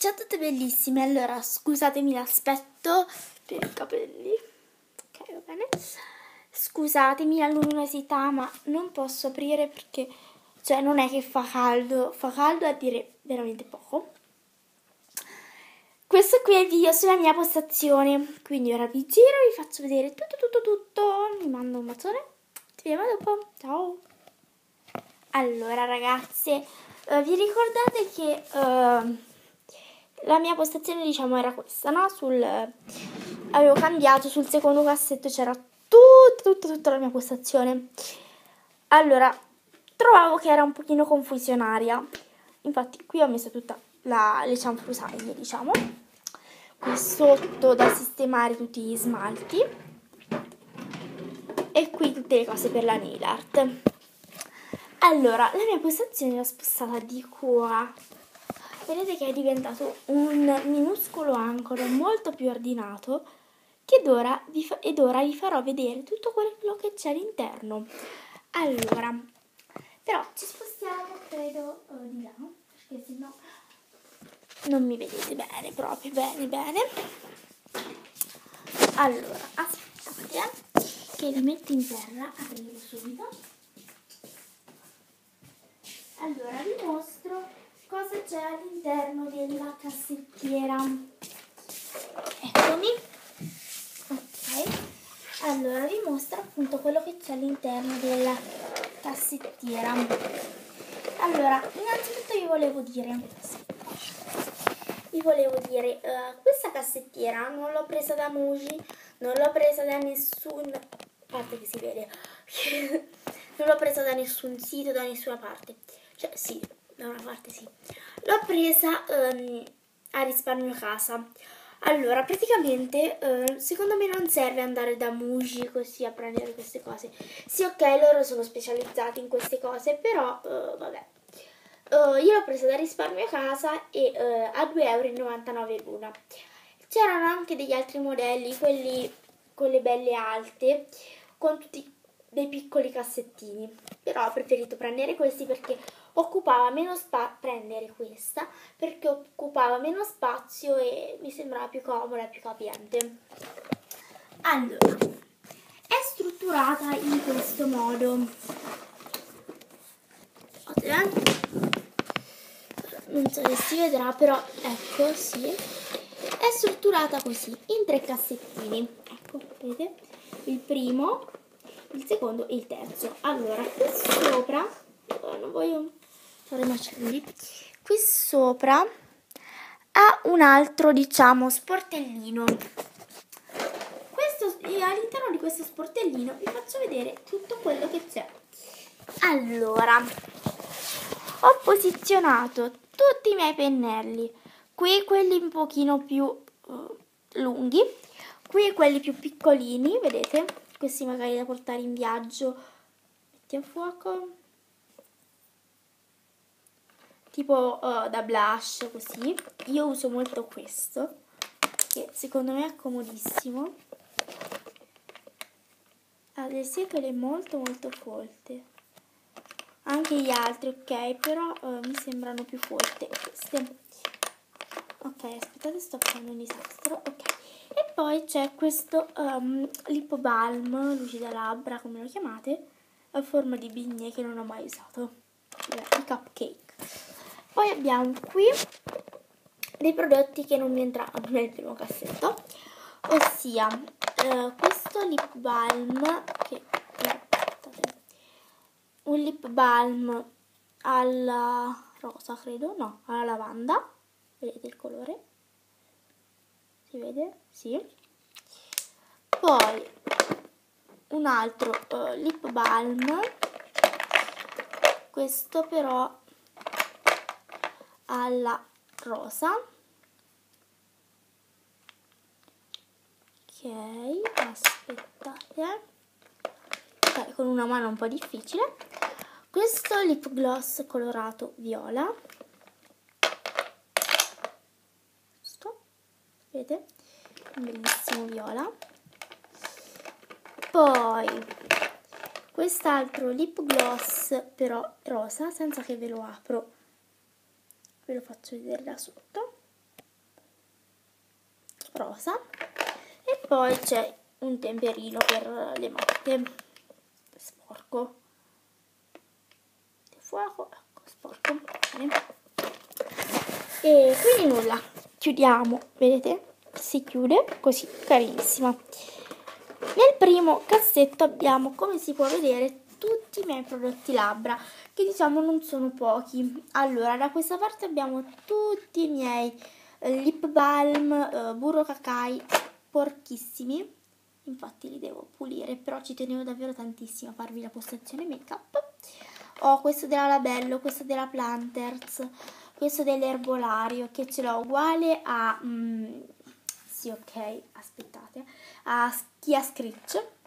Ciao a tutte bellissime, allora scusatemi l'aspetto per i capelli, ok va bene, scusatemi la luminosità ma non posso aprire perché, cioè non è che fa caldo, fa caldo a dire veramente poco. Questo qui è il video sulla mia postazione, quindi ora vi giro, vi faccio vedere tutto tutto tutto, vi mando un bacione, ci vediamo dopo, ciao! Allora ragazze, uh, vi ricordate che... Uh, la mia postazione diciamo era questa, no? Sul, avevo cambiato, sul secondo cassetto c'era tutta, tutta, tutta la mia postazione. Allora, trovavo che era un pochino confusionaria. Infatti qui ho messo tutta la, le cianfrusaglie, diciamo. Qui sotto da sistemare tutti gli smalti. E qui tutte le cose per la nail art. Allora, la mia postazione l'ho spostata di qua vedete che è diventato un minuscolo angolo molto più ordinato che ora vi, ed ora vi farò vedere tutto quello che c'è all'interno. Allora, però ci spostiamo credo uh, di là, perché sennò non mi vedete bene, proprio bene, bene. Allora, aspettate eh, che la metto in terra, arrivo subito. Allora, vi mostro cosa c'è all'interno della cassettiera. Eccomi. Ok. Allora vi mostro appunto quello che c'è all'interno della cassettiera. Allora, innanzitutto vi volevo dire, vi volevo dire, uh, questa cassettiera non l'ho presa da Muji, non l'ho presa da nessun, parte che si vede, non l'ho presa da nessun sito, da nessuna parte. Cioè, sì, da una parte sì. L'ho presa um, a risparmio casa. Allora, praticamente, uh, secondo me non serve andare da Muji così a prendere queste cose. Sì, ok, loro sono specializzati in queste cose, però, uh, vabbè. Uh, io l'ho presa da risparmio casa e a 2,99 euro l'una. C'erano anche degli altri modelli, quelli con le belle alte, con tutti dei piccoli cassettini. Però ho preferito prendere questi perché occupava meno spazio, prendere questa perché occupava meno spazio e mi sembrava più comoda e più capiente. Allora, è strutturata in questo modo. Non so se si vedrà, però ecco, sì. È strutturata così, in tre cassettini. Ecco, vedete? Il primo, il secondo e il terzo. Allora, qui sopra, non voglio fare macelli, qui sopra ha un altro, diciamo, sportellino. Questo, all'interno di questo sportellino vi faccio vedere tutto quello che c'è. Allora, ho posizionato tutti i miei pennelli, qui quelli un pochino più uh, lunghi, qui quelli più piccolini, vedete? Questi magari da portare in viaggio. Metti a fuoco tipo uh, da blush così. Io uso molto questo, che secondo me è comodissimo. Ha delle setole molto molto folte. Anche gli altri, ok, però uh, mi sembrano più folte queste. Ok, aspettate, sto facendo un disastro. Ok. E poi c'è questo um, lip balm, lucida labbra, come lo chiamate, a forma di bignè che non ho mai usato. Beh, i cupcake. Poi abbiamo qui dei prodotti che non mi entravano nel primo cassetto, ossia eh, questo lip balm che eh, un lip balm alla rosa, credo, no, alla lavanda. Vedete il colore? Si vede? Sì. Poi un altro uh, lip balm. Questo però alla rosa. Ok aspettate okay, con una mano un po' difficile. Questo lip gloss colorato viola. Sto. vedete? Un bellissimo viola. Poi quest'altro lip gloss però rosa senza che ve lo apro ve lo faccio vedere da sotto. Rosa. E poi c'è un temperino per le macchie sporco. Di fuoco ecco sporco bene. e quindi nulla chiudiamo vedete? Si chiude così carinissima. Nel primo cassetto abbiamo come si può vedere tutti i miei prodotti labbra che diciamo non sono pochi. Allora da questa parte abbiamo tutti i miei eh, lip balm eh, burro cacai porchissimi. Infatti li devo pulire però ci tenevo davvero tantissimo a farvi la postazione make up ho questo della Labello questo della Planters questo dell'erbolario che ce l'ho uguale a mm, sì ok aspettate a Skia Scritch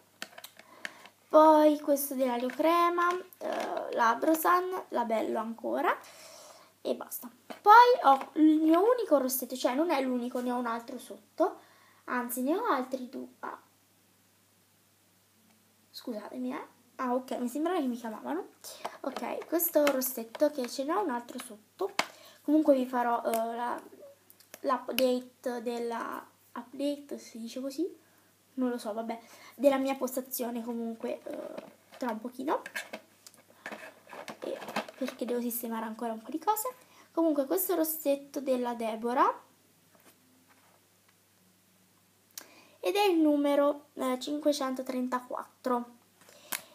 poi questo dell'alio crema eh, l'Abrosan labello ancora e basta. Poi ho il mio unico rossetto cioè non è l'unico ne ho un altro sotto. Anzi ne ho altri due. Ah. scusatemi eh. Ah ok mi sembrava che mi chiamavano. Ok questo rossetto che ce n'è un altro sotto. Comunque vi farò uh, l'update della update, si dice così, non lo so, vabbè, della mia postazione comunque eh, tra un pochino, e perché devo sistemare ancora un po' di cose. Comunque questo rossetto della Deborah ed è il numero eh, 534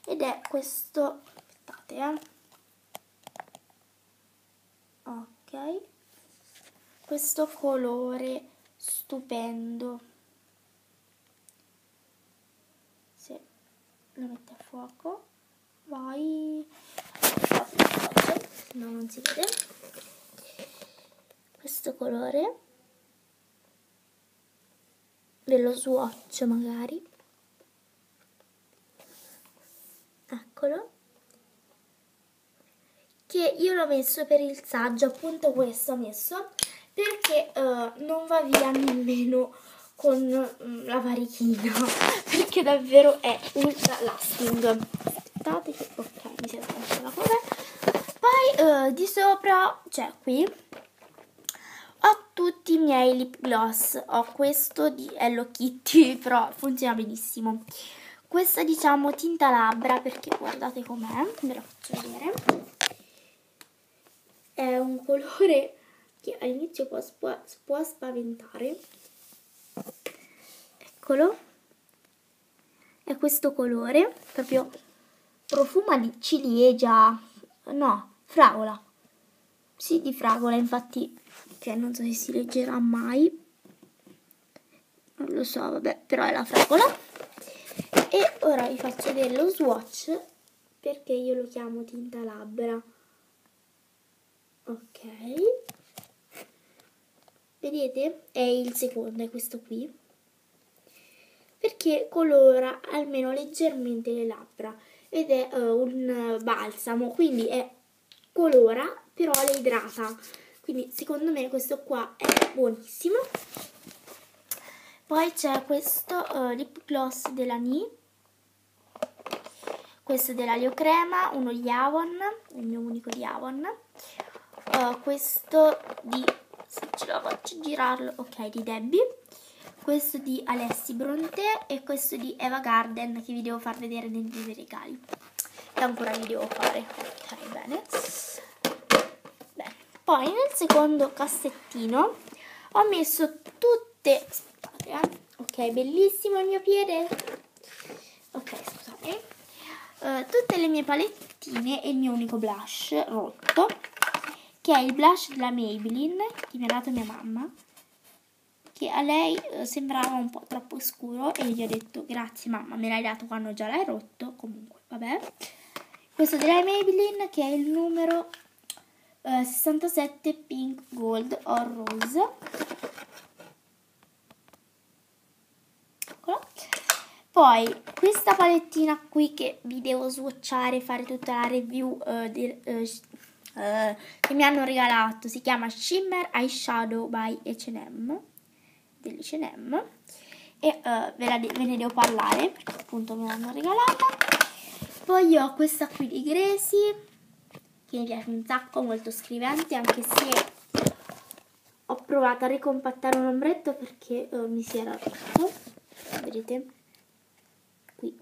ed è questo, aspettate eh, ok, questo colore stupendo se lo metti a fuoco vai no non si vede questo colore dello swatch magari eccolo che io l'ho messo per il saggio appunto questo ho messo perché uh, non va via nemmeno con um, la varichina perché davvero è ultra lasting. Aspettate che ok mi si è la come poi uh, di sopra cioè qui. Ho tutti i miei lip gloss. Ho questo di Hello Kitty però funziona benissimo. Questa diciamo tinta labbra perché guardate com'è ve la faccio vedere. È un colore che all'inizio può, può spaventare. Eccolo. È questo colore, proprio profuma di ciliegia, no, fragola. Sì, di fragola, infatti, che non so se si leggerà mai. Non lo so, vabbè, però è la fragola. E ora vi faccio vedere lo swatch perché io lo chiamo tinta labbra. Ok vedete è il secondo è questo qui perché colora almeno leggermente le labbra ed è uh, un balsamo quindi è colora però le idrata. Quindi secondo me questo qua è buonissimo. Poi c'è questo uh, lip gloss della Ni. Questo dell'alio crema uno di Avon il mio unico di Avon uh, questo di se ce la faccio girarlo, ok, di Debbie, questo di Alessi Bronte e questo di Eva Garden che vi devo far vedere nei miei regali. E ancora vi devo fare, ok, bene. bene. Poi nel secondo cassettino ho messo tutte, aspettate, eh. ok, bellissimo il mio piede, ok, scusate, uh, tutte le mie palettine e il mio unico blush rotto che è il blush della Maybelline che mi ha dato mia mamma che a lei eh, sembrava un po' troppo scuro e gli ho detto grazie mamma me l'hai dato quando già l'hai rotto. Comunque vabbè. Questo della Maybelline che è il numero eh, 67 Pink Gold or Rose. Eccolo. poi questa palettina qui che vi devo swatchare fare tutta la review eh, del, eh, uh, che mi hanno regalato, si chiama Shimmer Eyeshadow by H&M, dell'H&M, e uh, ve, la ve ne devo parlare perché appunto me l'hanno regalata. Poi ho questa qui di Gracie, che mi piace un sacco, molto scrivente, anche se ho provato a ricompattare un ombretto perché uh, mi si era rotto. Vedete? Qui.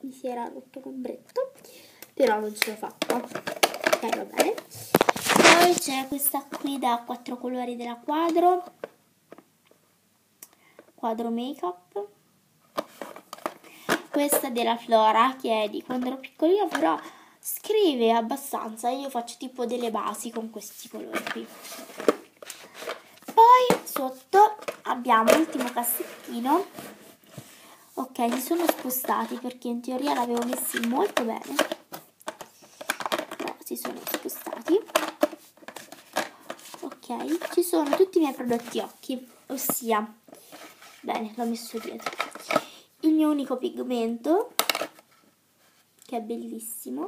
Mi si era rotto l'ombretto però non ce l'ho fatta. Ok va bene. Poi c'è questa qui da quattro colori della quadro quadro make up questa della Flora che è di quando ero piccolina però scrive abbastanza io faccio tipo delle basi con questi colori qui. Poi sotto abbiamo l'ultimo cassettino. Ok si sono spostati perché in teoria l'avevo messi molto bene. Però si sono spostati. Ok ci sono tutti i miei prodotti occhi ossia bene l'ho messo dietro. Il mio unico pigmento che è bellissimo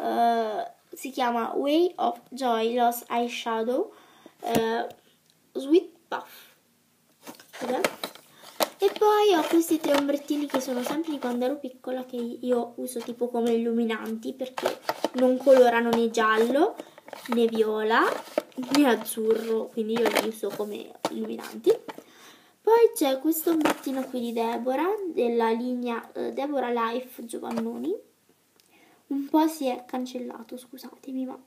uh, si chiama Way of Joy Lost Eyeshadow uh, Sweet Puff. E poi ho questi tre ombrettini che sono sempre di quando ero piccola che io uso tipo come illuminanti perché non colorano né giallo né viola né azzurro quindi io li uso come illuminanti poi c'è questo ombrettino qui di Deborah della linea uh, Deborah Life Giovannoni. Un po' si è cancellato scusatemi ma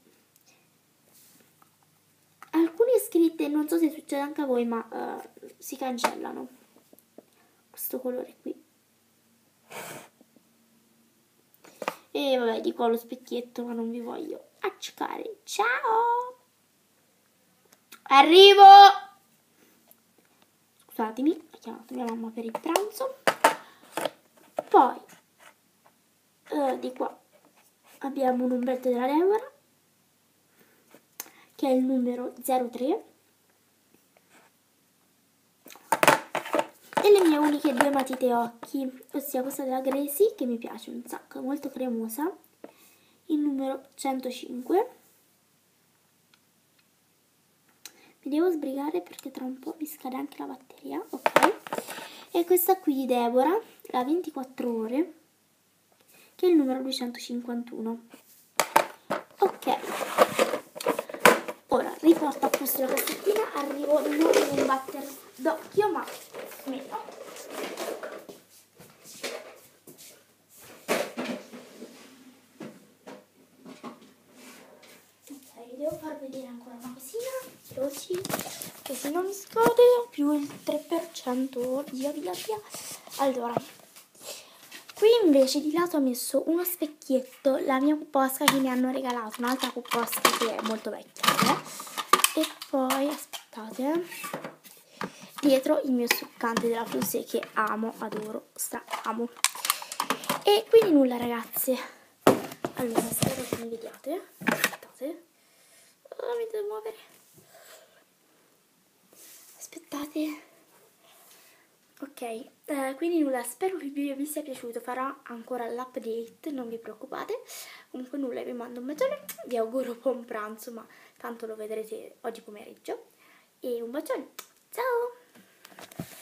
alcune scritte non so se succede anche a voi ma uh, si cancellano. Questo colore qui. E vabbè di qua lo specchietto ma non vi voglio accecare. Ciao! Arrivo scusatemi ho chiamato mia mamma per il pranzo poi eh, di qua abbiamo un ombretto della Deborah che è il numero 03 e le mie uniche due matite occhi, ossia questa della Gracie che mi piace un sacco, è molto cremosa, il numero 105. Mi devo sbrigare perché tra un po' mi scade anche la batteria, ok? E questa qui di Deborah, la 24 ore, che è il numero 251. Ok. Ora riporto a posto la cassettina, arrivo non in un batter d'occhio ma meno. Ok, devo far vedere ancora una cosina, veloci, così non mi scade, più il 3%, via via via. Allora, qui invece di lato ho messo uno specchietto, la mia pupposca che mi hanno regalato, un'altra pupposca che è molto vecchia. Eh? E poi, aspettate, dietro il mio struccante della Flusé che amo, adoro, stra amo. E quindi nulla ragazze. Allora, spero che mi vediate. Aspettate. Oh, mi devo muovere. Aspettate. Ok, eh, quindi nulla, spero che il video vi sia piaciuto, farò ancora l'update, non vi preoccupate. Comunque nulla, vi mando un bacione, vi auguro buon pranzo, ma tanto lo vedrete oggi pomeriggio. E un bacione, ciao!